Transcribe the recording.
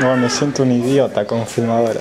Bueno, me siento un idiota con filmadora.